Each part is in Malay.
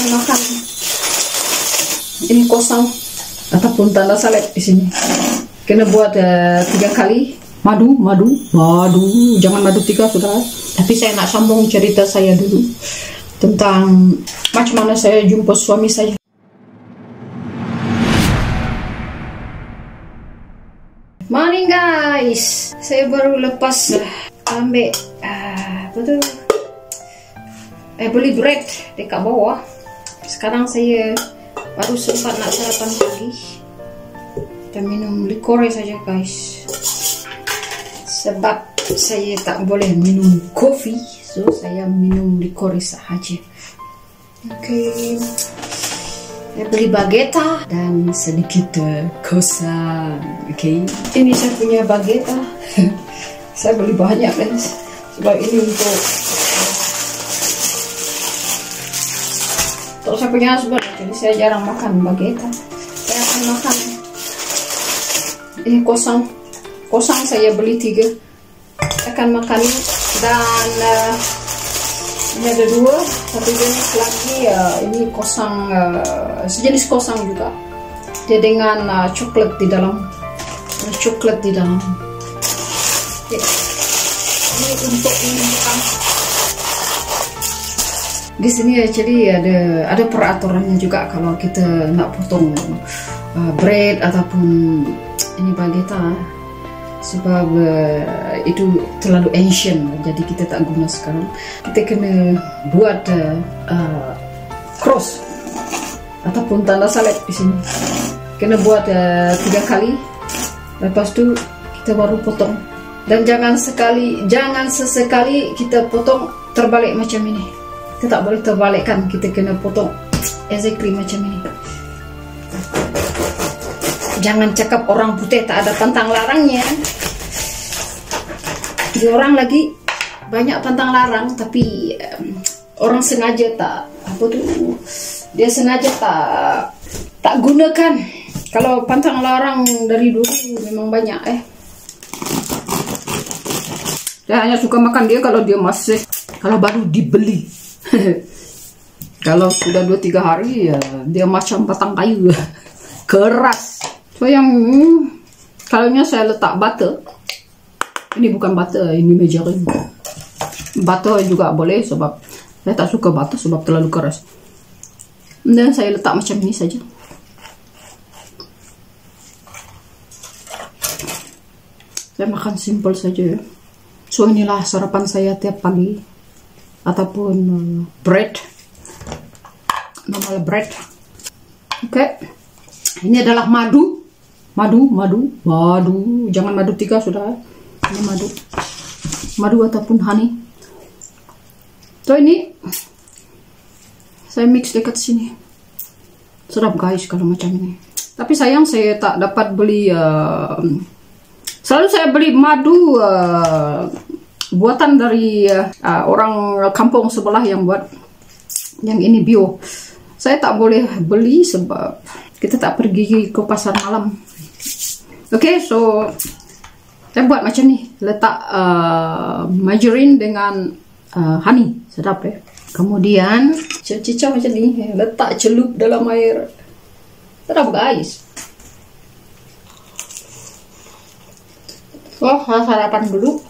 akan makan ini kosong ataupun tanda salep di sini. Kena buat uh, tiga kali madu, madu, madu. Jangan madu tiga sudah. Tapi saya nak sambung cerita saya dulu tentang macam mana saya jumpa suami saya. Morning guys, saya baru lepas uh, ambil uh, apa tu? Eh beli bread dekat bawah. Sekarang saya baru sempat nak sarapan pagi. Dan minum likore saja guys. Sebab saya tak boleh minum kopi so saya minum likore sahaja. Okay, saya beli bageta dan sedikit kosan Okay, ini saya punya bageta saya beli banyak guys. Sebab ini untuk untuk saya punya husband jadi saya jarang makan bageta saya akan makan. Ini kosong. Kosong saya beli tiga. Saya akan makan. Dan uh, ini ada dua. Satu jenis lagi uh, ini kosong uh, sejenis kosong juga. Dia dengan uh, coklat di dalam. Uh, coklat di dalam. Okay. ini untuk ini makan di sini actually ada ada peraturannya juga kalau kita nak potong uh, bread ataupun ini bageta sebab uh, itu terlalu ancient jadi kita tak guna sekarang. Kita kena buat uh, uh, cross ataupun tanda salib di sini. Kena buat uh, tiga kali. Lepas tu kita baru potong. Dan jangan sekali jangan sesekali kita potong terbalik macam ini kita tak boleh terbalikkan. Kita kena potong exactly macam ini. Jangan cakap orang putih tak ada pantang larangnya. Orang lagi banyak pantang larang tapi um, orang sengaja tak apa tu dia sengaja tak tak gunakan. Kalau pantang larang dari dulu memang banyak eh. Saya hanya suka makan dia kalau dia masih kalau baru dibeli kalau sudah 2-3 hari ya dia macam batang kayu. Keras. So yang hmm, kalaunya saya letak butter. Ini bukan butter ini margarine butter juga boleh sebab saya tak suka butter sebab terlalu keras. Dan saya letak macam ini saja. Saya makan simple saja ya. So inilah sarapan saya tiap pagi ataupun uh, bread. Normal bread. Oke okay. ini adalah madu. Madu madu madu. Jangan madu tiga sudah. Ini madu. Madu ataupun honey. So ini saya mix dekat sini. Sedap guys kalau macam ini. Tapi sayang saya tak dapat beli uh, selalu saya beli madu uh, buatan dari uh, orang kampung sebelah yang buat yang ini bio. Saya tak boleh beli sebab kita tak pergi ke pasar malam. Okay so saya buat macam ni. Letak uh, margarine dengan uh, honey. Sedap ya kemudian cicah macam ni. Letak celup dalam air. Sedap guys. Oh, sarapan dulu.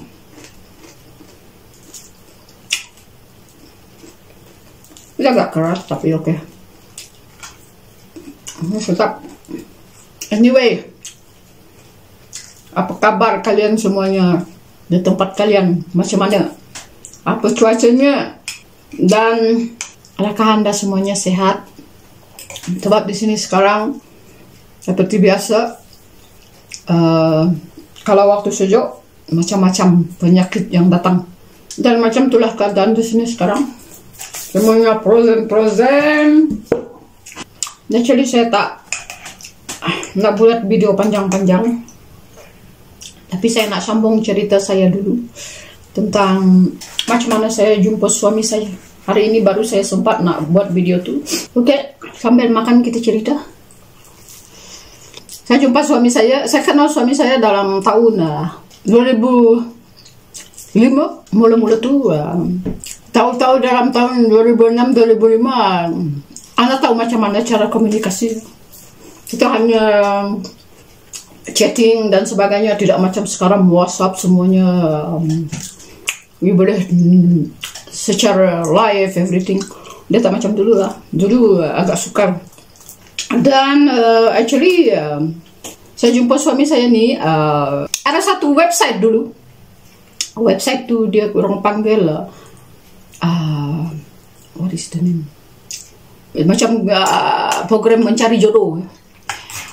Agak keras tapi oke. Okay. Ini sedap. Anyway, apa kabar kalian semuanya di tempat kalian macam mana? Apa cuacanya? Dan adakah anda semuanya sehat? Sebab di sini sekarang seperti biasa, uh, kalau waktu sejuk macam-macam penyakit yang datang. Dan macam itulah keadaan di sini sekarang semuanya frozen frozen actually saya tak nak buat video panjang-panjang. Tapi saya nak sambung cerita saya dulu tentang macam mana saya jumpa suami saya. Hari ini baru saya sempat nak buat video tu. Oke sambil makan kita cerita. Saya jumpa suami saya. Saya kenal suami saya dalam tahun uh, 2005 mula-mula tu uh, tahu-tahu dalam tahun 2006-2005 anda tahu macam mana cara komunikasi. Kita hanya chatting dan sebagainya. Tidak macam sekarang WhatsApp semuanya um, you boleh mm, secara live everything. Dia tak macam dulu lah. Dulu agak sukar. Dan uh, actually uh, saya jumpa suami saya ni uh, ada satu website dulu. Website tu dia orang panggil uh, what is the name? Macam uh, program mencari jodoh.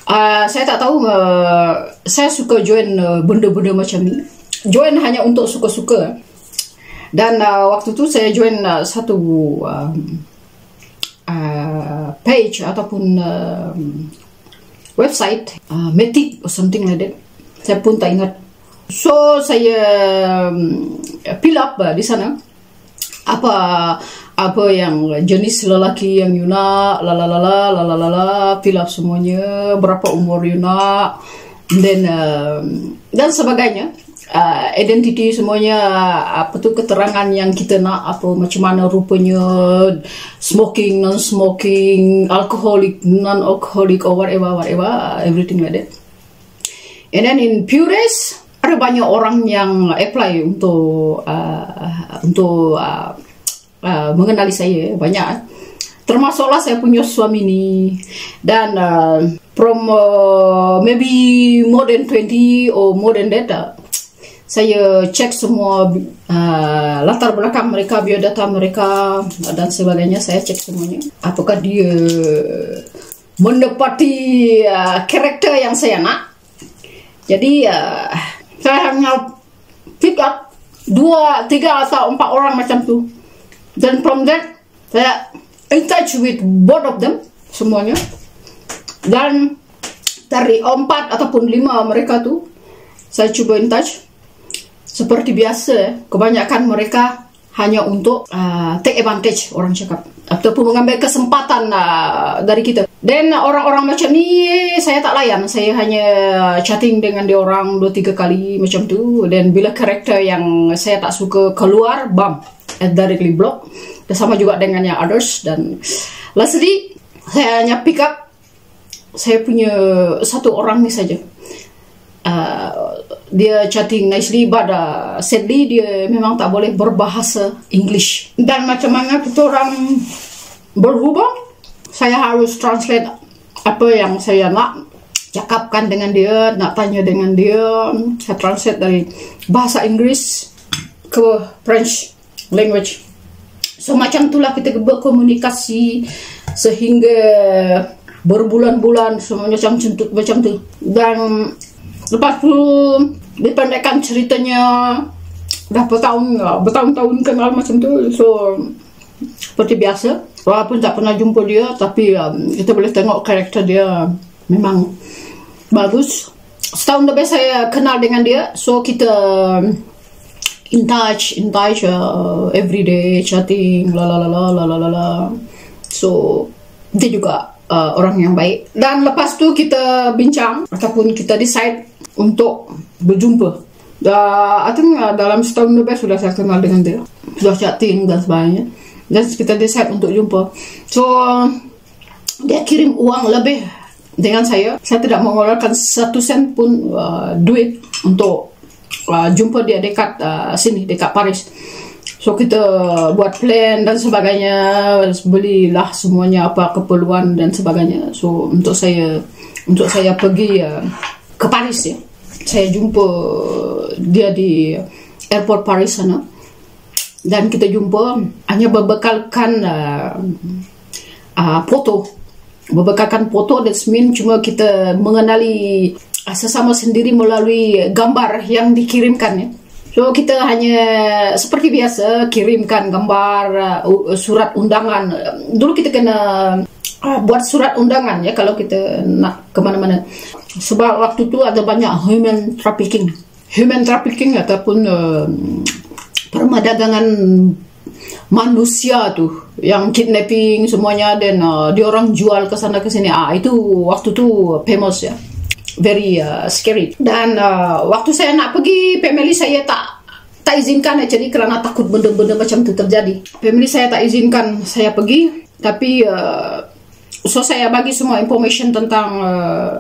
Uh, saya tak tahu uh, saya suka join uh, benda-benda macam ni. Join hanya untuk suka-suka. Dan uh, waktu tu saya join uh, satu uh, uh, page ataupun uh, website uh, Matic or something like that. Saya pun tak ingat. So saya um, fill up uh, di sana apa apa yang jenis lelaki yang you nak lalalala lalalala fill up semuanya berapa umur you nak then uh, dan sebagainya. Uh, identiti semuanya uh, apa tu keterangan yang kita nak apa macam mana rupanya smoking non smoking alcoholic non alcoholic or whatever whatever uh, everything like that. And then in pures ada banyak orang yang apply untuk uh, untuk uh, uh, mengenali saya banyak. Termasuklah saya punya suami ni. Dan uh, from uh, maybe more than 20 or more than that uh, saya cek semua uh, latar belakang mereka biodata mereka dan sebagainya. Saya cek semuanya. Apakah dia menepati uh, karakter yang saya nak? Jadi uh, saya hanya pick up dua, tiga atau empat orang macam tu. Dan from that saya in touch with both of them semuanya. Dan dari empat ataupun lima mereka tu saya cuba in touch. Seperti biasa kebanyakan mereka hanya untuk uh, take advantage orang cakap. Ataupun mengambil kesempatan uh, dari kita. Dan orang-orang macam ni saya tak layan. Saya hanya chatting dengan dia orang dua tiga kali macam tu. Dan bila karakter yang saya tak suka keluar bam directly block. Dan sama juga dengan yang others. Dan lastly saya hanya pick up saya punya satu orang ni saja. Uh, dia chatting nicely but uh, sadly dia memang tak boleh berbahasa English dan macam mana kita orang berhubung saya harus translate apa yang saya nak cakapkan dengan dia nak tanya dengan dia saya translate dari bahasa Inggris ke French language. So macam itulah kita berkomunikasi sehingga berbulan-bulan semuanya macam macam tu. Dan lepas tu dipendekkan ceritanya dah bertahun bertahun-tahun kenal macam tu. So seperti biasa walaupun tak pernah jumpa dia tapi um, kita boleh tengok karakter dia memang bagus. Setahun lebih saya kenal dengan dia. So kita in touch in touch uh, every day chatting la la la la la la la. So dia juga uh, orang yang baik. Dan lepas tu kita bincang ataupun kita decide untuk berjumpa. Uh, I think uh, dalam setahun lebih sudah saya kenal dengan dia. Sudah chatting dan sebagainya. Dan kita decide untuk jumpa. So Dia kirim uang lebih Dengan saya. Saya tidak mengeluarkan satu sen pun uh, Duit Untuk uh, jumpa dia dekat uh, sini dekat Paris so kita buat plan dan sebagainya. Belilah semuanya apa keperluan dan sebagainya. So untuk saya untuk saya pergi uh, ke Paris ya. Saya jumpa dia di airport Paris sana. Dan kita jumpa hanya berbekalkan uh, uh, foto. Berbekalkan foto dan mean cuma kita mengenali Ah, sesama sendiri melalui gambar yang dikirimkan ya. So kita hanya seperti biasa kirimkan gambar uh, surat undangan. Dulu kita kena uh, buat surat undangan ya kalau kita nak ke mana-mana. Sebab waktu tu ada banyak human trafficking. Human trafficking ataupun uh, permadagangan manusia tu yang kidnapping semuanya dan uh, dia orang jual ke sana ke sini. Ah itu waktu tu famous ya very uh, scary. Dan uh, waktu saya nak pergi family saya tak tak izinkan. Jadi kerana takut benda-benda macam tu terjadi. Family saya tak izinkan saya pergi. Tapi uh, so saya bagi semua information tentang uh,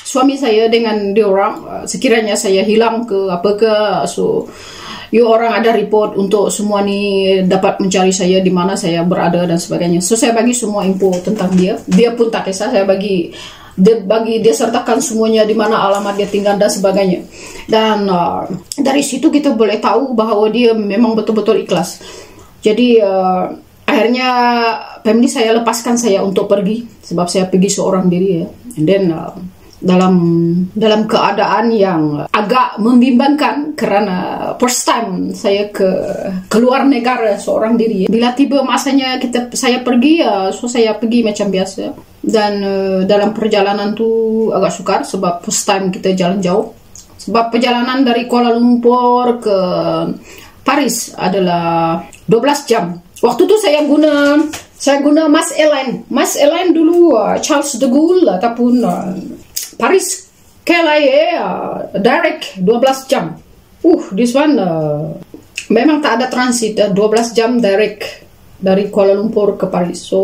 suami saya dengan dia orang. Uh, sekiranya saya hilang ke apa ke. So you orang ada report untuk semua ni dapat mencari saya di mana saya berada dan sebagainya. So saya bagi semua info tentang dia. Dia pun tak kisah. Saya bagi dia bagi dia sertakan semuanya di mana alamat dia tinggal dan sebagainya dan uh, dari situ kita boleh tahu bahawa dia memang betul-betul ikhlas jadi uh, akhirnya family saya lepaskan saya untuk pergi sebab saya pergi seorang diri ya and then uh, dalam dalam keadaan yang agak membimbangkan kerana first time saya ke keluar negara seorang diri. Bila tiba masanya kita saya pergi ya, so saya pergi macam biasa. Dan uh, dalam perjalanan tu agak sukar sebab first time kita jalan jauh. Sebab perjalanan dari Kuala Lumpur ke Paris adalah 12 jam. Waktu tu saya guna saya guna Mas Airline. Mas Airline dulu uh, Charles de Gaulle ataupun uh, Paris KLIA uh, direct 12 jam. Uh, this one uh, memang tak ada transit uh, 12 jam direct dari Kuala Lumpur ke Paris. So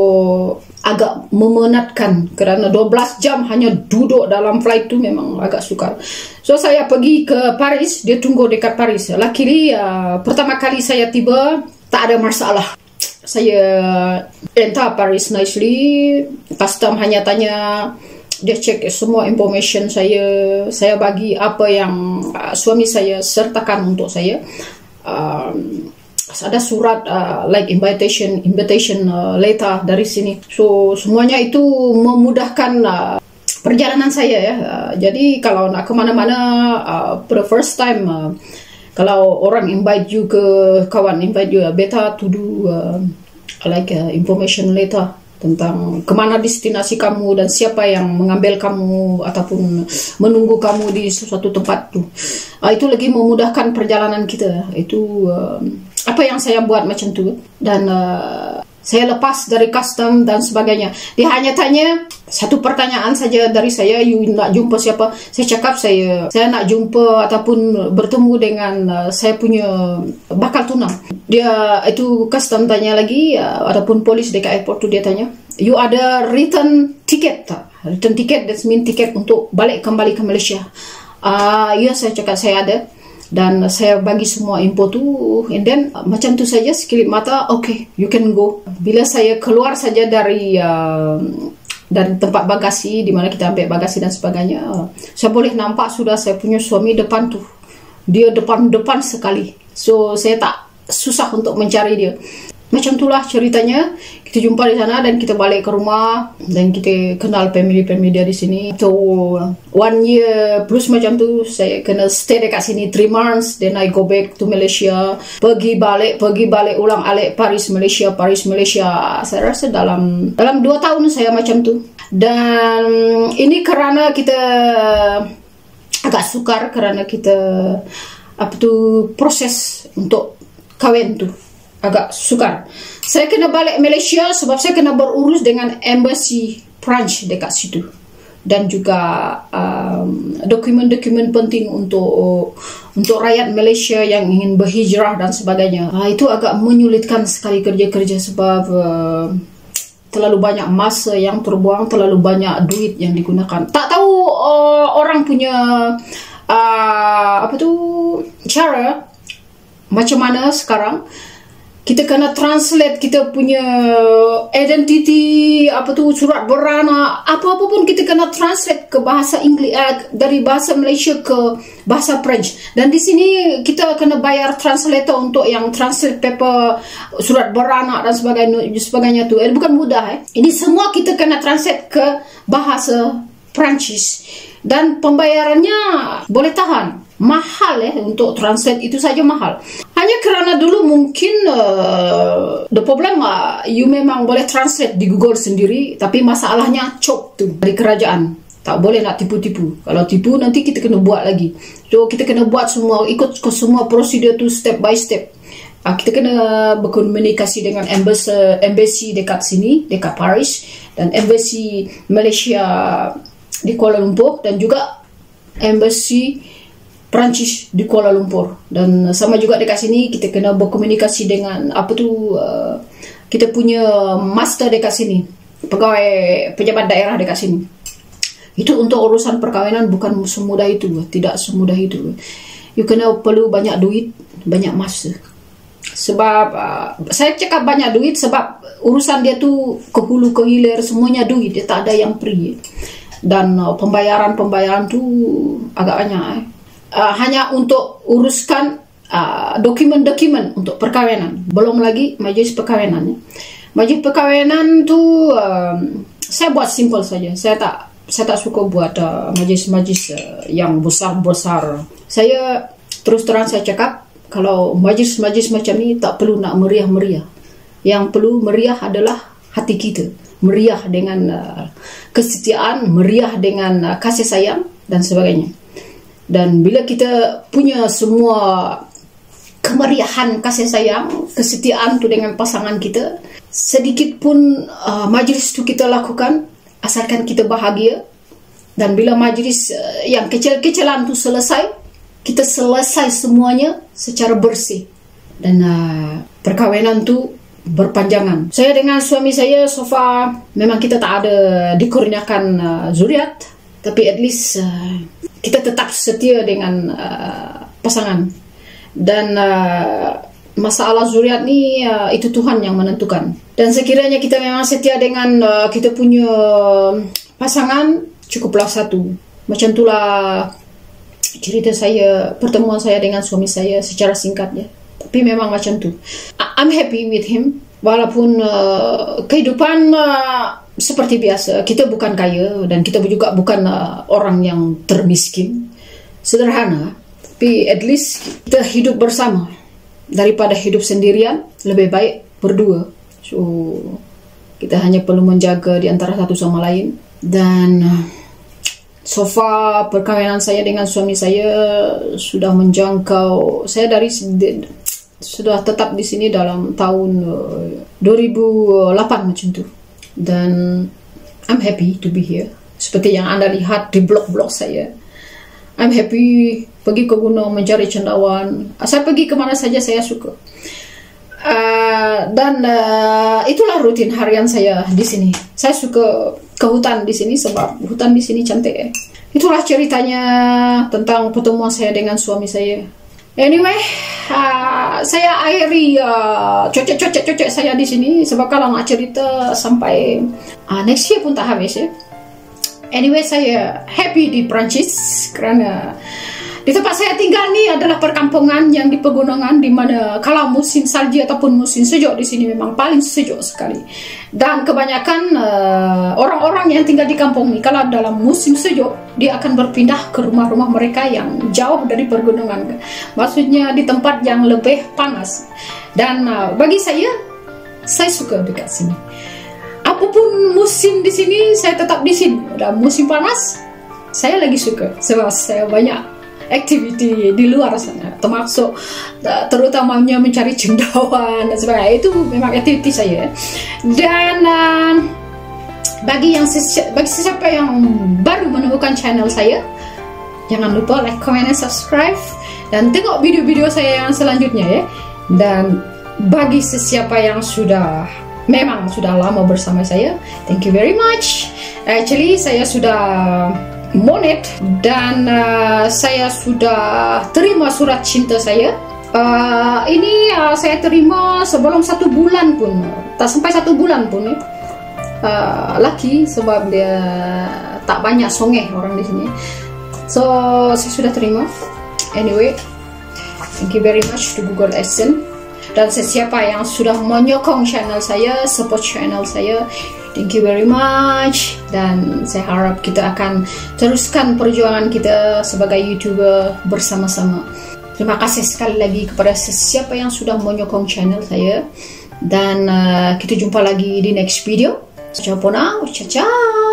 agak memenatkan kerana 12 jam hanya duduk dalam flight tu memang agak sukar. So saya pergi ke Paris, dia tunggu dekat Paris. Luckily uh, pertama kali saya tiba tak ada masalah. Saya enter Paris nicely. Custom hanya tanya dia cek semua information saya saya bagi apa yang uh, suami saya sertakan untuk saya um, ada surat uh, like invitation invitation uh, letter dari sini so semuanya itu memudahkan uh, perjalanan saya ya uh, jadi kalau nak ke mana-mana uh, for the first time uh, kalau orang invite you ke kawan invite you uh, better to do uh, like uh, information letter tentang kemana destinasi kamu dan siapa yang mengambil kamu ataupun menunggu kamu di suatu tempat tu. Uh, itu lagi memudahkan perjalanan kita. Itu uh, apa yang saya buat macam tu dan uh, saya lepas dari custom dan sebagainya. Dia hanya tanya satu pertanyaan saja dari saya, you nak jumpa siapa? Saya cakap saya saya nak jumpa ataupun bertemu dengan uh, saya punya bakal tunang. Dia itu custom tanya lagi uh, ataupun polis dekat airport tu dia tanya, you ada return ticket tak? Return ticket that mean tiket untuk balik kembali ke Malaysia. Ah, uh, ya saya cakap saya ada dan saya bagi semua info tu and then uh, macam tu saja sekilip mata okay you can go. Bila saya keluar saja dari uh, dari tempat bagasi di mana kita ambil bagasi dan sebagainya uh, saya boleh nampak sudah saya punya suami depan tu. Dia depan-depan sekali. So saya tak susah untuk mencari dia macam itulah ceritanya. Kita jumpa di sana dan kita balik ke rumah dan kita kenal family-family dia di sini. So one year plus macam tu saya kena stay dekat sini three months. Then I go back to Malaysia. Pergi balik pergi balik ulang alik Paris Malaysia Paris Malaysia. Saya rasa dalam dalam dua tahun saya macam tu. Dan ini kerana kita agak sukar kerana kita apa tu proses untuk kahwin tu agak sukar. Saya kena balik Malaysia sebab saya kena berurus dengan embassy French dekat situ dan juga um, dokumen-dokumen penting untuk untuk rakyat Malaysia yang ingin berhijrah dan sebagainya. Uh, itu agak menyulitkan sekali kerja-kerja sebab uh, terlalu banyak masa yang terbuang, terlalu banyak duit yang digunakan. Tak tahu uh, orang punya uh, apa tu cara macam mana sekarang kita kena translate kita punya identity apa tu surat beranak. Apa-apa pun kita kena translate ke bahasa Inggeris eh, dari bahasa Malaysia ke bahasa French. Dan di sini kita kena bayar translator untuk yang translate paper surat beranak dan sebagainya sebagainya tu. Eh, bukan mudah eh. Ini semua kita kena translate ke bahasa Prancis dan pembayarannya boleh tahan. Mahal eh untuk translate. Itu saja mahal hanya kerana dulu mungkin uh, the problem uh, you memang boleh translate di Google sendiri tapi masalahnya cop tu dari kerajaan. Tak boleh nak tipu-tipu. Kalau tipu nanti kita kena buat lagi. So kita kena buat semua ikut semua prosedur tu step by step. Uh, kita kena berkomunikasi dengan embassy, embassy dekat sini dekat Paris dan embassy Malaysia di Kuala Lumpur dan juga embassy Perancis di Kuala Lumpur dan sama juga dekat sini kita kena berkomunikasi dengan apa tu uh, kita punya master dekat sini pegawai pejabat daerah dekat sini. Itu untuk urusan perkawinan bukan semudah itu, tidak semudah itu. You kena perlu banyak duit, banyak masa. Sebab uh, saya cakap banyak duit sebab urusan dia tu ke hulu ke hilir semuanya duit, dia tak ada yang free. Dan uh, pembayaran-pembayaran tu agak banyak. Eh. Uh, hanya untuk uruskan uh, dokumen-dokumen untuk perkawinan. Belum lagi majlis perkawinan. Majlis perkawinan tu uh, saya buat simple saja. Saya tak saya tak suka buat uh, majlis-majlis uh, yang besar-besar. Saya terus terang saya cakap kalau majlis-majlis macam ni tak perlu nak meriah-meriah. Yang perlu meriah adalah hati kita. Meriah dengan uh, kesetiaan, meriah dengan uh, kasih sayang dan sebagainya. Dan bila kita punya semua kemeriahan kasih sayang, kesetiaan tu dengan pasangan kita, sedikit pun uh, majlis tu kita lakukan, asalkan kita bahagia. Dan bila majlis uh, yang kecil-kecilan tu selesai kita selesai semuanya secara bersih. Dan uh, perkahwinan tu berpanjangan. Saya dengan suami saya so far memang kita tak ada dikurniakan uh, zuriat. Tapi at least uh, kita tetap setia dengan uh, pasangan. Dan uh, masalah zuriat ni uh, itu Tuhan yang menentukan. Dan sekiranya kita memang setia dengan uh, kita punya pasangan cukuplah satu. Macam itulah cerita saya pertemuan saya dengan suami saya secara singkat ya tapi memang macam tu. I'm happy with him. Walaupun uh, kehidupan uh, seperti biasa kita bukan kaya dan kita juga bukan uh, orang yang termiskin. Sederhana tapi at least kita hidup bersama. Daripada hidup sendirian lebih baik berdua. So kita hanya perlu menjaga di antara satu sama lain. Dan so far perkahwinan saya dengan suami saya sudah menjangkau. Saya dari sudah tetap di sini dalam tahun 2008 uh, macam tu dan I'm happy to be here seperti yang anda lihat di blog-blog saya I'm happy pergi ke gunung mencari cendawan. Saya pergi ke mana saja saya suka. Uh, dan uh, itulah rutin harian saya di sini. Saya suka ke hutan di sini sebab hutan di sini cantik. Eh. Itulah ceritanya tentang pertemuan saya dengan suami saya. Anyway, uh, saya akhiri uh, cocok-cocok-cocok saya di sini sebab kalau nak cerita sampai uh, next year pun tak habis ya. Anyway, saya happy di Perancis kerana di tempat saya tinggal ni adalah perkampungan yang di pegunungan di mana kalau musim salji ataupun musim sejuk di sini memang paling sejuk sekali. Dan kebanyakan uh, orang-orang yang tinggal di kampung ni kalau dalam musim sejuk dia akan berpindah ke rumah-rumah mereka yang jauh dari pergunungan. Maksudnya di tempat yang lebih panas. Dan uh, bagi saya saya suka dekat sini apapun musim di sini saya tetap di sini dan musim panas saya lagi suka sebab saya banyak aktiviti di luar sana termasuk uh, terutamanya mencari cendawan dan sebagainya itu memang aktiviti saya dan uh, bagi yang bagi sesiapa yang baru menemukan channel saya jangan lupa like, comment, dan subscribe dan tengok video-video saya yang selanjutnya ya dan bagi sesiapa yang sudah memang sudah lama bersama saya. Thank you very much. Actually, saya sudah monet dan uh, saya sudah terima surat cinta saya. Uh, ini uh, saya terima sebelum satu bulan pun, tak sampai satu bulan pun ya. Uh, laki sebab dia tak banyak songeh orang di sini. So saya sudah terima. Anyway, thank you very much to Google Adsense dan sesiapa yang sudah menyokong channel saya, support channel saya, thank you very much. Dan saya harap kita akan teruskan perjuangan kita sebagai YouTuber bersama-sama. Terima kasih sekali lagi kepada sesiapa yang sudah menyokong channel saya. Dan uh, kita jumpa lagi di next video. Now. Ciao, ciao.